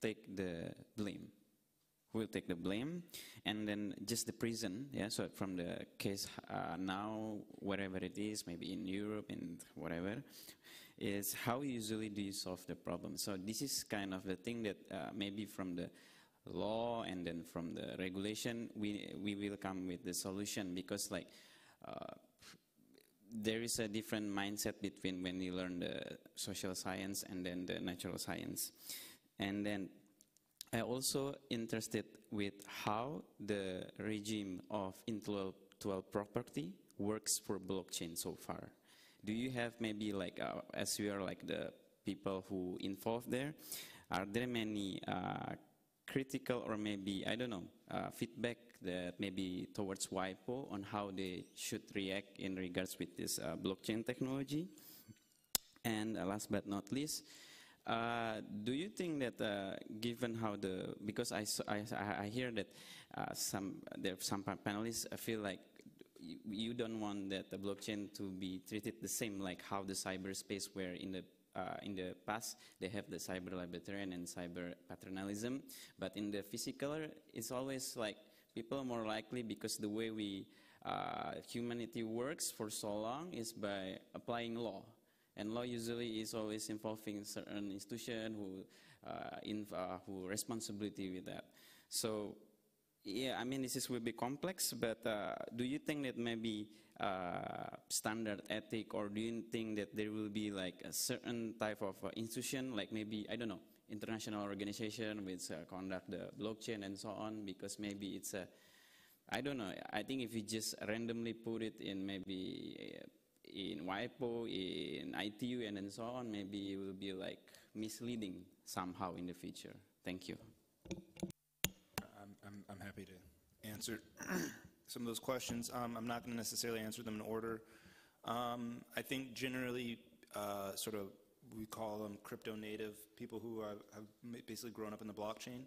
take the blame? Will take the blame, and then just the prison, yeah, so from the case uh, now, wherever it is, maybe in Europe and whatever, is how usually do you solve the problem? So this is kind of the thing that uh, maybe from the law and then from the regulation, we, we will come with the solution because like, uh, there is a different mindset between when you learn the social science and then the natural science. And then I also interested with how the regime of intellectual property works for blockchain so far. Do you have maybe like, uh, as you are like the people who involved there, are there many uh, critical or maybe, I don't know, uh, feedback that maybe towards WIPO on how they should react in regards with this uh, blockchain technology? And last but not least, uh, do you think that uh, given how the because I, I, I hear that uh, some there some panelists feel like you, you don't want that the blockchain to be treated the same like how the cyberspace where in the uh, in the past they have the cyber libertarian and cyber paternalism, but in the physical it's always like people are more likely because the way we uh, humanity works for so long is by applying law. And law usually is always involving certain institution who, uh, in, uh, who responsibility with that. So, yeah, I mean, this is will be complex, but uh, do you think that maybe uh, standard ethic, or do you think that there will be like a certain type of institution, like maybe, I don't know, international organization which uh, conduct the blockchain and so on, because maybe it's a, I don't know, I think if you just randomly put it in maybe in WIPO, in ITU, and then so on, maybe it will be like misleading somehow in the future. Thank you. I'm, I'm, I'm happy to answer (clears throat) some of those questions. Um, I'm not going to necessarily answer them in order. Um, I think generally, uh, sort of, we call them crypto native people who are, have basically grown up in the blockchain.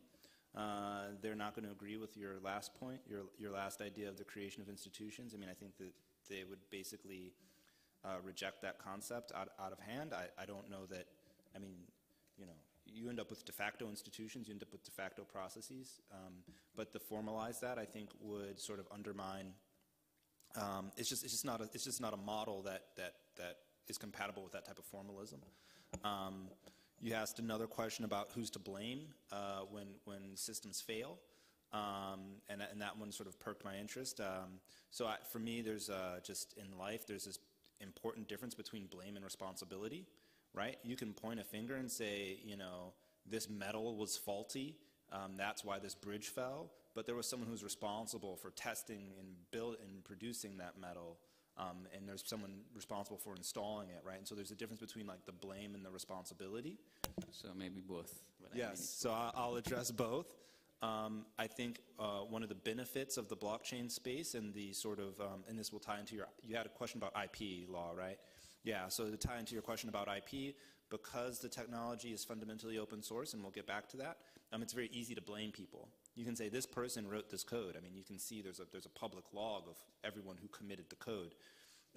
Uh, they're not going to agree with your last point, your, your last idea of the creation of institutions. I mean, I think that they would basically uh, reject that concept out, out of hand. I, I don't know that, I mean, you know, you end up with de facto institutions, you end up with de facto processes, um, but to formalize that, I think, would sort of undermine. Um, it's just it's just not a it's just not a model that that that is compatible with that type of formalism. Um, you asked another question about who's to blame uh, when when systems fail, um, and and that one sort of perked my interest. Um, so I, for me, there's uh, just in life there's this important difference between blame and responsibility right? You can point a finger and say, you know, this metal was faulty, um, that's why this bridge fell, but there was someone who's responsible for testing and build and producing that metal, um, and there's someone responsible for installing it, right? And so there's a difference between like the blame and the responsibility. So maybe both. but I mean, Yes, so I'll address both. Um, I think uh, one of the benefits of the blockchain space and the sort of, um, and this will tie into your, you had a question about IP law, right? Yeah, so to tie into your question about IP, because the technology is fundamentally open source, and we'll get back to that, um, it's very easy to blame people. You can say this person wrote this code. I mean, you can see there's a, there's a public log of everyone who committed the code.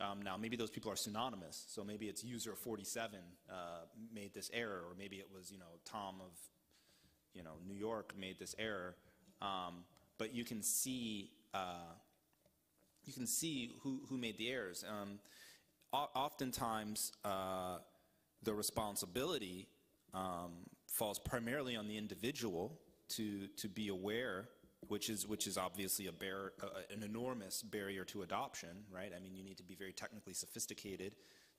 Um, now, maybe those people are pseudonymous, so maybe it's user 47 uh, made this error, or maybe it was, you know, Tom of you know, New York made this error, um, but you can see uh, you can see who, who made the errors. Um, oftentimes, uh, the responsibility um, falls primarily on the individual to to be aware, which is which is obviously a bar- uh, an enormous barrier to adoption, right? I mean, you need to be very technically sophisticated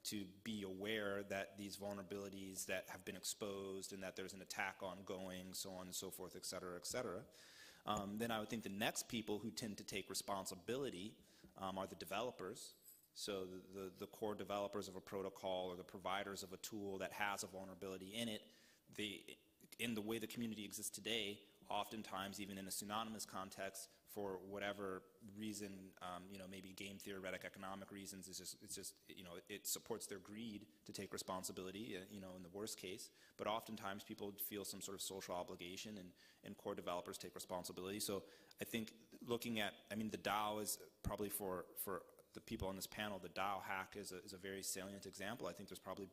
to be aware that these vulnerabilities that have been exposed and that there's an attack ongoing, so on and so forth, et cetera, et cetera. Um, then I would think the next people who tend to take responsibility um, are the developers. So the, the, the core developers of a protocol or the providers of a tool that has a vulnerability in it, the, in the way the community exists today, oftentimes even in a pseudonymous context, for whatever reason, um, you know, maybe game theoretic economic reasons, it's just, it's just, you know, it supports their greed to take responsibility, uh, you know, in the worst case. But oftentimes people feel some sort of social obligation and, and core developers take responsibility. So I think looking at, I mean, the DAO is probably for, for the people on this panel, the DAO hack is a, is a very salient example. I think there's probably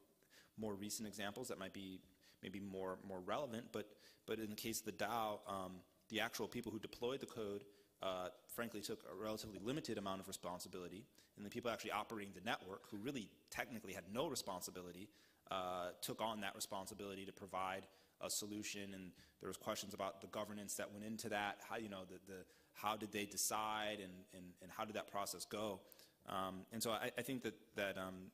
more recent examples that might be maybe more, more relevant, but, but in the case of the DAO, um, the actual people who deployed the code uh, frankly took a relatively limited amount of responsibility, and the people actually operating the network, who really technically had no responsibility, uh, took on that responsibility to provide a solution. And there was questions about the governance that went into that. How you know the, the how did they decide, and, and, and how did that process go? Um, and so I, I think that that um,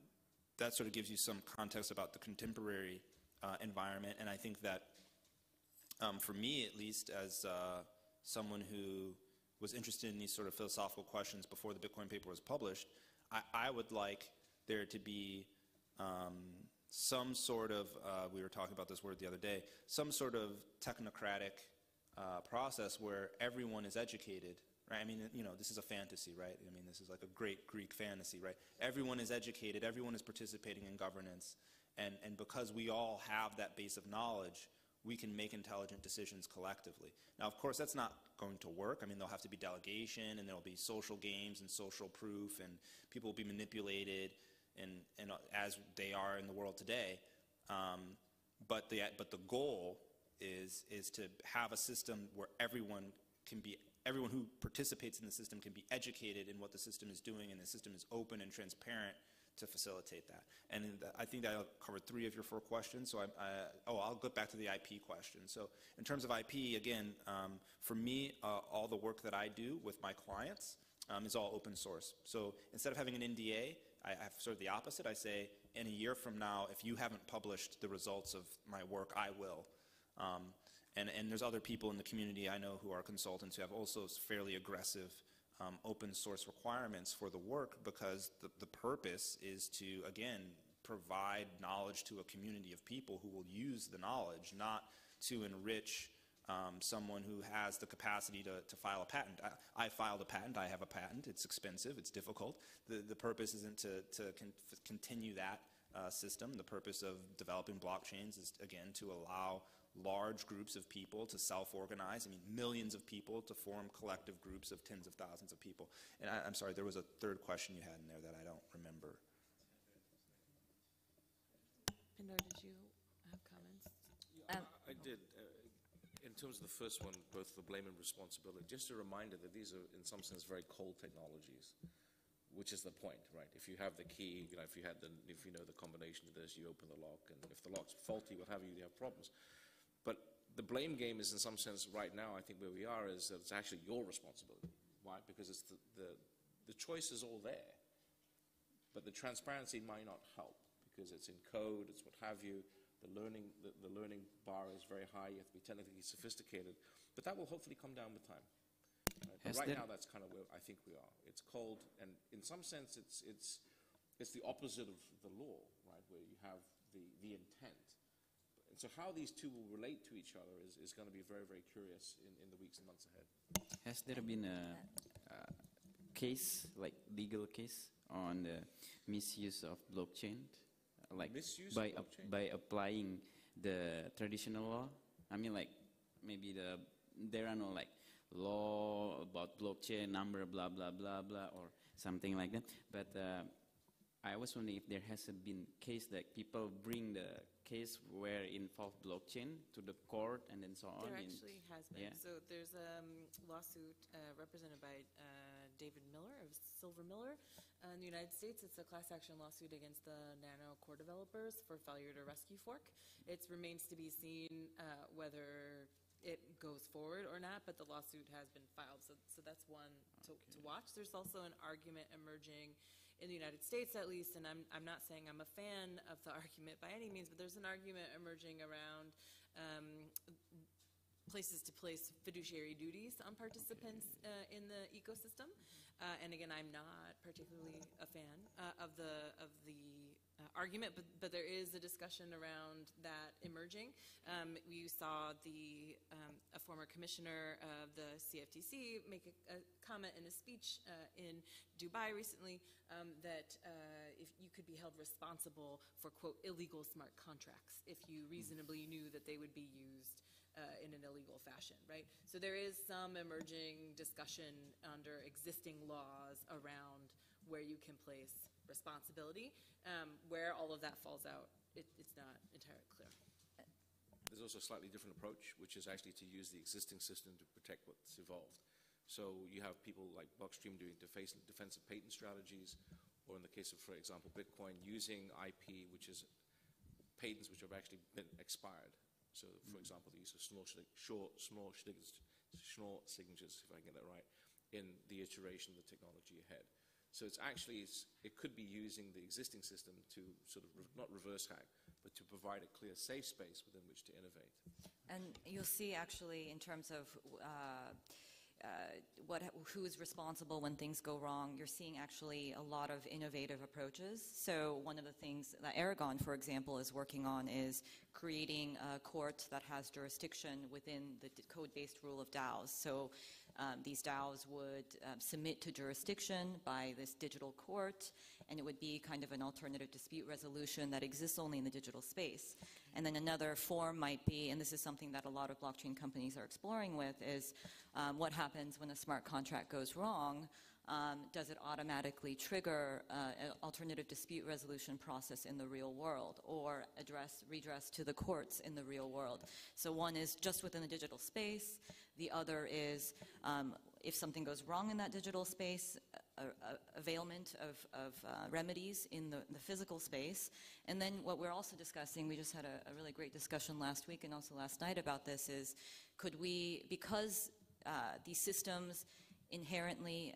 that sort of gives you some context about the contemporary uh, environment. And I think that um, for me, at least, as uh, someone who was interested in these sort of philosophical questions before the Bitcoin paper was published, I, I would like there to be um, some sort of, uh, we were talking about this word the other day, some sort of technocratic uh, process where everyone is educated, right? I mean, you know, this is a fantasy, right? I mean, this is like a great Greek fantasy, right? Everyone is educated, everyone is participating in governance, and, and because we all have that base of knowledge, we can make intelligent decisions collectively. Now, of course, that's not going to work. I mean, there'll have to be delegation, and there'll be social games and social proof, and people will be manipulated, and, and uh, as they are in the world today. Um, but the but the goal is is to have a system where everyone can be everyone who participates in the system can be educated in what the system is doing, and the system is open and transparent to facilitate that. And I think that covered three of your four questions. So I, I oh, I'll go back to the IP question. So in terms of IP, again, um, for me, uh, all the work that I do with my clients um, is all open source. So instead of having an NDA, I have sort of the opposite. I say, in a year from now, if you haven't published the results of my work, I will. Um, and, and there's other people in the community I know who are consultants who have also fairly aggressive um, open source requirements for the work because the, the purpose is to, again, provide knowledge to a community of people who will use the knowledge, not to enrich um, someone who has the capacity to, to file a patent. I, I filed a patent, I have a patent, it's expensive, it's difficult. The, the purpose isn't to, to con- continue that uh, system. The purpose of developing blockchains is, again, to allow large groups of people to self-organize. I mean, millions of people to form collective groups of tens of thousands of people. And I, I'm sorry, there was a third question you had in there that I don't remember. Pindar, did you have comments? Um, I did. uh, In terms of the first one, both the blame and responsibility, just a reminder that these are, in some sense, very cold technologies, which is the point, right? If you have the key, you know, if you had the, if you know the combination of this, you open the lock, and if the lock's faulty, what have you, you have problems. The blame game is, in some sense, right now, I think where we are is that it's actually your responsibility. Why? Because it's the, the, the choice is all there. But the transparency might not help because it's in code, it's what have you. The learning, the, the learning bar is very high. You have to be technically sophisticated. But that will hopefully come down with time. Right, But right now, that's kind of where I think we are. It's cold, and in some sense, it's, it's, it's the opposite of the law, right, where you have the, the intent. And so how these two will relate to each other is, is going to be very, very curious in, in the weeks and months ahead. Has there been a, a case, like legal case, on the misuse of blockchain? Like Misuse by blockchain? by applying the traditional law? I mean, like maybe the there are no like law about blockchain number blah blah blah blah or something like that. But uh, I was wondering if there has been case that people bring the case where involved blockchain to the court and then so on. There actually has been. yeah. So there's a um, lawsuit uh, represented by uh, David Miller of Silver Miller uh, in the United States. It's a class action lawsuit against the Nano core developers for failure to rescue fork. It remains to be seen uh, whether it goes forward or not, but the lawsuit has been filed. So, so that's one to, to watch. There's also an argument emerging in the United States, at least, and I'm, I'm not saying I'm a fan of the (laughs) argument by any means, but there's an argument emerging around um, places to place fiduciary duties on participants uh, in the ecosystem. Uh, and again, I'm not particularly a fan uh, of the of the uh, argument, but but there is a discussion around that emerging. Um, we saw the um, a former commissioner of the CFTC make a, a comment in a speech uh, in Dubai recently um, that uh, if you could be held responsible for quote illegal smart contracts if you reasonably knew that they would be used uh, in an illegal fashion, right? So there is some emerging discussion under existing laws around where you can place responsibility. Um, where all of that falls out, it, it's not entirely clear. There's also a slightly different approach, which is actually to use the existing system to protect what's evolved. So you have people like Blockstream doing deface- defensive patent strategies, or in the case of, for example, Bitcoin, using IP, which is patents which have actually been expired. So, for example, the use of small, short, small, sig- Schnorr signatures, if I can get that right, in the iteration of the technology ahead. So it's actually, it's, it could be using the existing system to sort of, re- not reverse hack, but to provide a clear safe space within which to innovate. And you'll see actually in terms of uh, uh, what, who is responsible when things go wrong, you're seeing actually a lot of innovative approaches. So one of the things that Aragon, for example, is working on is creating a court that has jurisdiction within the code-based rule of DAOs. So Um, These DAOs would um, submit to jurisdiction by this digital court, and it would be kind of an alternative dispute resolution that exists only in the digital space. And then another form might be, and this is something that a lot of blockchain companies are exploring with, is um, what happens when a smart contract goes wrong? Um, does it automatically trigger uh, an alternative dispute resolution process in the real world or address redress to the courts in the real world? So one is just within the digital space. The other is um, if something goes wrong in that digital space, availment of, of uh, remedies in the, the physical space. And then what we're also discussing, we just had a, a really great discussion last week and also last night about this, is could we, because uh, these systems inherently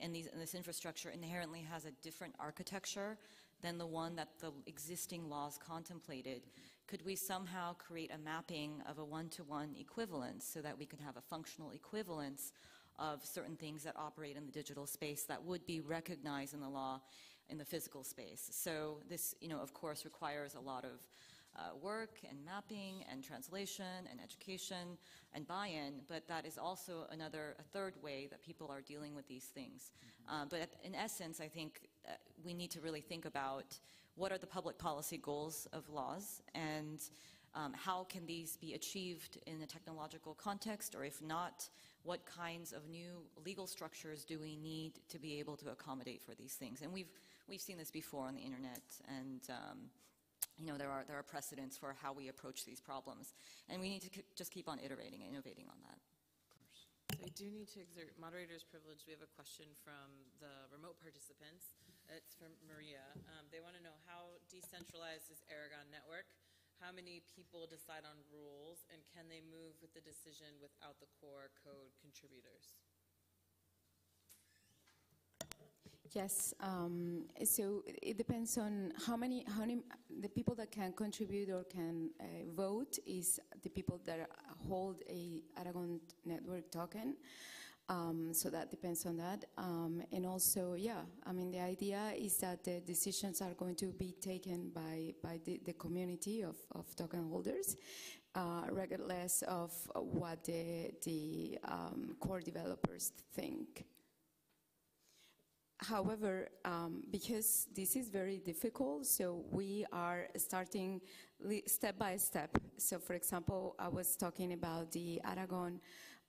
and, these, and this infrastructure inherently has a different architecture than the one that the existing laws contemplated. Could we somehow create a mapping of a one-to-one equivalence so that we could have a functional equivalence of certain things that operate in the digital space that would be recognized in the law in the physical space? So this, you know, of course, requires a lot of uh, work and mapping and translation and education and buy-in, but that is also another, a third way that people are dealing with these things. Uh, but in essence, I think uh, we need to really think about what are the public policy goals of laws and um, how can these be achieved in a technological context, or if not, what kinds of new legal structures do we need to be able to accommodate for these things? And we've we've seen this before on the internet, and um, you know, there are, there are precedents for how we approach these problems. And we need to just keep on iterating and innovating on that. So I do need to exert moderator's privilege. We have a question from the remote participants. It's from Maria. Um, they want to know how decentralized is Aragon Network? How many people decide on rules, and can they move with the decision without the core code contributors? Yes. Um, so it depends on how many, how many, the people that can contribute or can uh, vote is the people that hold a Aragon network token. Um, so that depends on that. Um, and also, yeah, I mean, the idea is that the decisions are going to be taken by, by the, the community of, of token holders, uh, regardless of what the, the um, core developers think. However, um, because this is very difficult, so we are starting step by step. So, for example, I was talking about the Aragon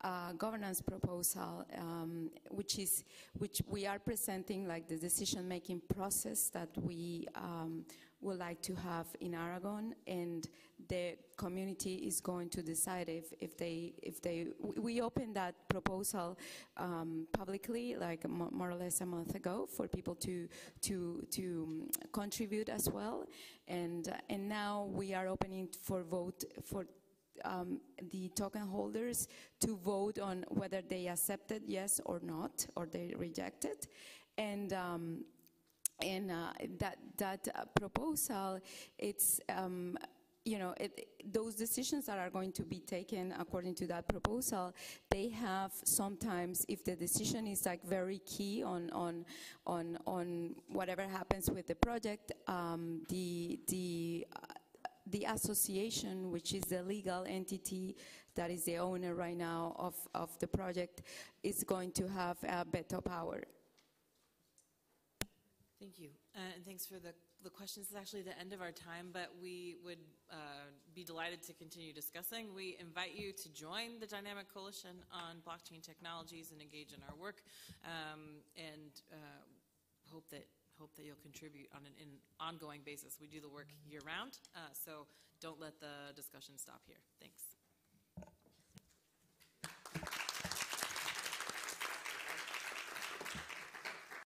uh, governance proposal, um, which is which we are presenting, like the decision-making process that we um, would like to have in Aragon, and the community is going to decide if, if they if they we opened that proposal um, publicly like more or less a month ago for people to to to contribute as well, and and now we are opening for vote for. Um, the token holders to vote on whether they accepted yes or not, or they rejected, and um, and uh, that that proposal, it's um, you know it, those decisions that are going to be taken according to that proposal, they have sometimes if the decision is like very key on on on on whatever happens with the project, um, the the uh, the association, which is the legal entity that is the owner right now of, of the project, is going to have a veto power. Thank you. Uh, and thanks for the, the questions. It's actually the end of our time, but we would uh, be delighted to continue discussing. We invite you to join the Dynamic Coalition on blockchain technologies and engage in our work, um, and uh, hope that hope that you'll contribute on an in ongoing basis. We do the work year round, uh, so don't let the discussion stop here. Thanks.